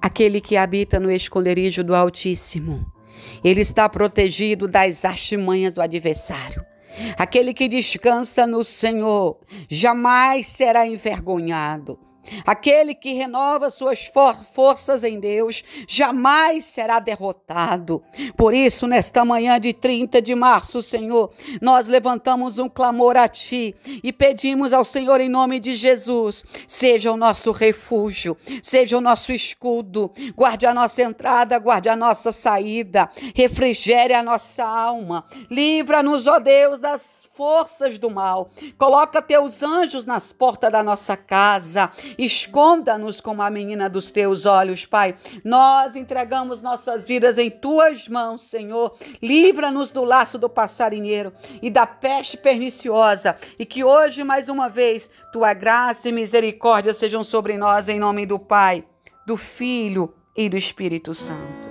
Aquele que habita no esconderijo do Altíssimo, ele está protegido das artimanhas do adversário. Aquele que descansa no Senhor jamais será envergonhado. Aquele que renova suas for forças em Deus jamais será derrotado. Por isso, nesta manhã de 30 de março, Senhor, nós levantamos um clamor a Ti e pedimos ao Senhor, em nome de Jesus, seja o nosso refúgio, seja o nosso escudo, guarde a nossa entrada, guarde a nossa saída, refrigere a nossa alma, livra-nos, ó Deus, das forças do mal. Coloca teus anjos nas portas da nossa casa. Esconda-nos como a menina dos teus olhos, Pai. Nós entregamos nossas vidas em tuas mãos, Senhor. Livra-nos do laço do passarinheiro e da peste perniciosa. E que hoje, mais uma vez, tua graça e misericórdia sejam sobre nós, em nome do Pai, do Filho e do Espírito Santo.